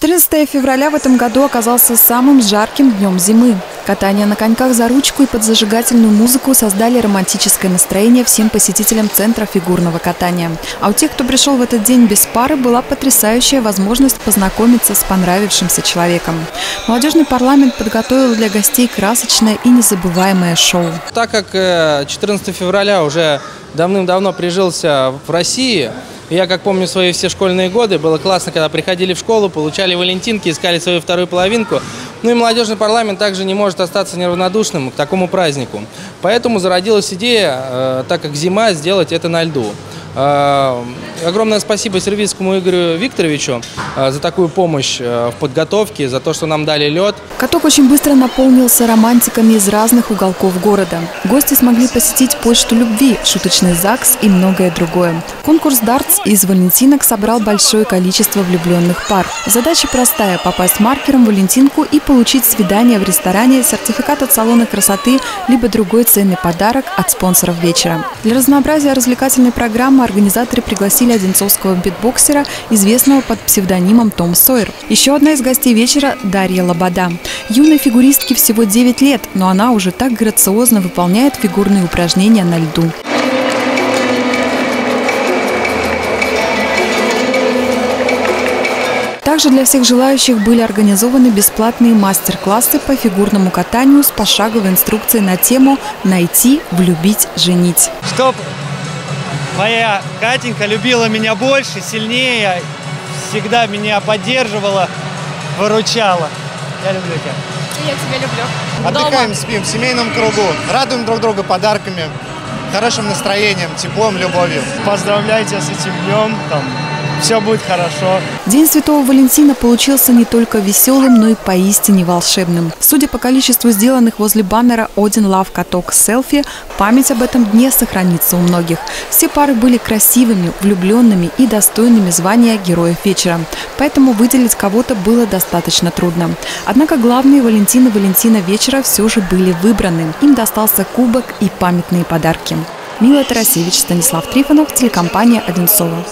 14 февраля в этом году оказался самым жарким днем зимы. Катание на коньках за ручку и под зажигательную музыку создали романтическое настроение всем посетителям Центра фигурного катания. А у тех, кто пришел в этот день без пары, была потрясающая возможность познакомиться с понравившимся человеком. Молодежный парламент подготовил для гостей красочное и незабываемое шоу. Так как 14 э, февраля уже давным-давно прижился в России, я, как помню свои все школьные годы, было классно, когда приходили в школу, получали валентинки, искали свою вторую половинку. Ну и молодежный парламент также не может остаться неравнодушным к такому празднику. Поэтому зародилась идея, э, так как зима, сделать это на льду. Э, огромное спасибо сервийскому Игорю Викторовичу э, за такую помощь в подготовке, за то, что нам дали лед. Каток очень быстро наполнился романтиками из разных уголков города. Гости смогли посетить почту любви, шуточный ЗАГС и многое другое. Конкурс «Дартс» из валентинок собрал большое количество влюбленных пар. Задача простая – попасть маркером в валентинку и получить свидание в ресторане, сертификат от салона красоты, либо другой ценный подарок от спонсоров вечера. Для разнообразия развлекательной программы организаторы пригласили одинцовского битбоксера, известного под псевдонимом Том Сойер. Еще одна из гостей вечера – Дарья Лобода. Юной фигуристке всего 9 лет, но она уже так грациозно выполняет фигурные упражнения на льду. Также для всех желающих были организованы бесплатные мастер-классы по фигурному катанию с пошаговой инструкцией на тему «Найти, влюбить, женить». Чтоб моя Катенька любила меня больше, сильнее, всегда меня поддерживала, выручала. Я люблю тебя. Я тебя люблю. Отдыхаем, спим в семейном кругу, радуем друг друга подарками, хорошим настроением, теплом, любовью. Поздравляйте с этим днем, там, все будет хорошо. День Святого Валентина получился не только веселым, но и поистине волшебным. Судя по количеству сделанных возле баннера «Один лав каток селфи», память об этом дне сохранится у многих. Все пары были красивыми, влюбленными и достойными звания героев вечера. Поэтому выделить кого-то было достаточно трудно. Однако главные Валентины Валентина вечера все же были выбраны. Им достался кубок и памятные подарки. Мила Тарасевич, Станислав Трифонов, телекомпания «Одинцова».